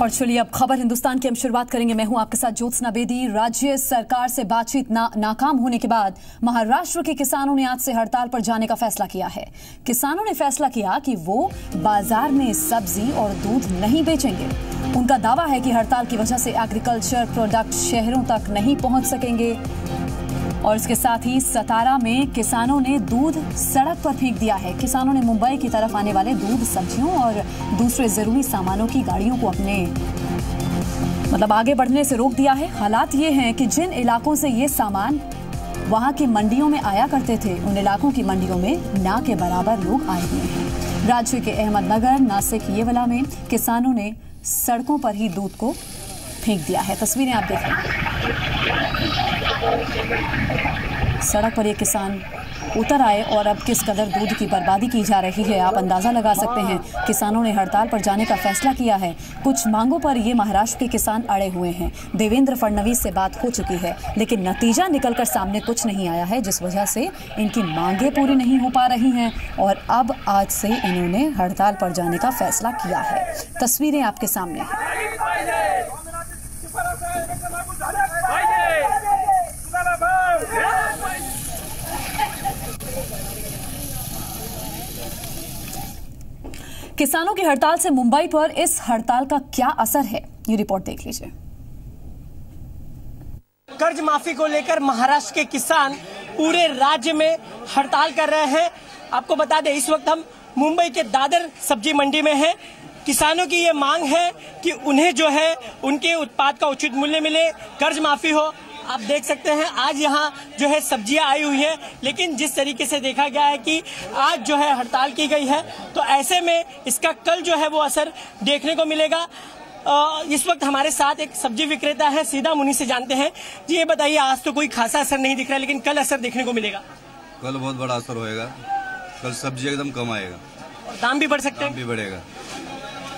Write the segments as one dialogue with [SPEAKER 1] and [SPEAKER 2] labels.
[SPEAKER 1] और चलिए अब खबर हिंदुस्तान की हम शुरुआत करेंगे। मैं हूँ आपके साथ ज्योत्सना बेदी। राज्य सरकार से बातचीत ना, नाकाम होने के बाद महाराष्ट्र के किसानों ने आज से हड़ताल पर जाने का फैसला किया है। किसानों ने फैसला किया कि वो बाज़ार में सब्ज़ी और दूध नहीं बेचेंगे। उनका दावा है कि हड़ताल की वजह से एग्रीकल्चर प्रोडक्ट शहरों तक नहीं पहुँच सकेंगे। और इसके साथ ही सतारा में किसानों ने दूध सड़क पर फेंक दिया है। किसानों ने मुंबई की तरफ़ आने वाले दूध सब्जियों और दूसरे ज़रूरी सामानों की गाड़ियों को अपने मतलब आगे बढ़ने से रोक दिया है। हालात ये हैं कि जिन इलाकों से ये सामान वहाँ की मंडियों में आया करते थे, उन इलाकों की मंडियों में ना के बराबर लोग आए हुए हैं। राज्य के अहमदनगर, नासिक येवला में किसानों ने सड़कों पर ही दूध को फेंक दिया है। तस्वीरें आप देख। रहे हैं सड़क पर ये किसान उतर आए और अब किस कदर दूध की बर्बादी की जा रही है, आप अंदाज़ा लगा सकते हैं। किसानों ने हड़ताल पर जाने का फैसला किया है। कुछ मांगों पर ये महाराष्ट्र के किसान अड़े हुए हैं। देवेंद्र फडणवीस से बात हो चुकी है, लेकिन नतीजा निकलकर सामने कुछ नहीं आया है, जिस वजह से इनकी मांगे पूरी नहीं हो पा रही हैं और अब आज से इन्होंने हड़ताल पर जाने का फैसला किया है। तस्वीरें आपके सामने हैं। किसानों की हड़ताल से मुंबई पर इस हड़ताल का क्या असर है? ये रिपोर्ट देख लीजिए।
[SPEAKER 2] कर्ज माफ़ी को लेकर महाराष्ट्र के किसान पूरे राज्य में हड़ताल कर रहे हैं। आपको बता दें, इस वक्त हम मुंबई के दादर सब्ज़ी मंडी में हैं। किसानों की ये मांग है कि उन्हें जो है उनके उत्पाद का उचित मूल्य मिले, कर्ज माफ़ी हो। आप देख सकते हैं आज यहाँ जो है सब्ज़ियाँ आई हुई है लेकिन जिस तरीके से देखा गया है कि आज जो है हड़ताल की गई है तो ऐसे में इसका कल जो है वो असर देखने को मिलेगा। इस वक्त हमारे साथ एक सब्ज़ी विक्रेता है सीधा मुनि से जानते हैं। जी ये बताइए आज तो कोई खासा असर नहीं दिख रहा लेकिन कल असर देखने को मिलेगा।
[SPEAKER 3] कल बहुत बड़ा असर होएगा। कल सब्ज़ी एकदम कम आएगा।
[SPEAKER 2] दाम भी बढ़ सकते हैं।
[SPEAKER 3] भी बढ़ेगा।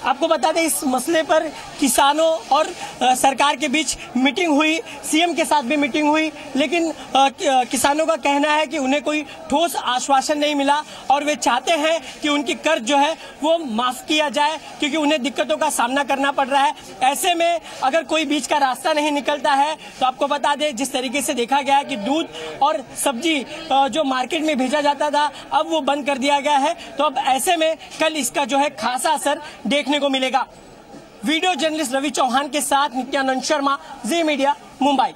[SPEAKER 2] आपको बता दें, इस मसले पर किसानों और सरकार के बीच मीटिंग हुई, सीएम के साथ भी मीटिंग हुई, लेकिन किसानों का कहना है कि उन्हें कोई ठोस आश्वासन नहीं मिला और वे चाहते हैं कि उनकी कर्ज जो है वो माफ़ किया जाए, क्योंकि उन्हें दिक्कतों का सामना करना पड़ रहा है। ऐसे में अगर कोई बीच का रास्ता नहीं निकलता है तो आपको बता दें, जिस तरीके से देखा गया है कि दूध और सब्ज़ी जो मार्केट में भेजा जाता था, अब वो बंद कर दिया गया है। तो अब ऐसे में कल इसका जो है खासा असर देख देखने को मिलेगा। वीडियो जर्नलिस्ट रवि चौहान के साथ नित्यानंद शर्मा जी मीडिया मुंबई।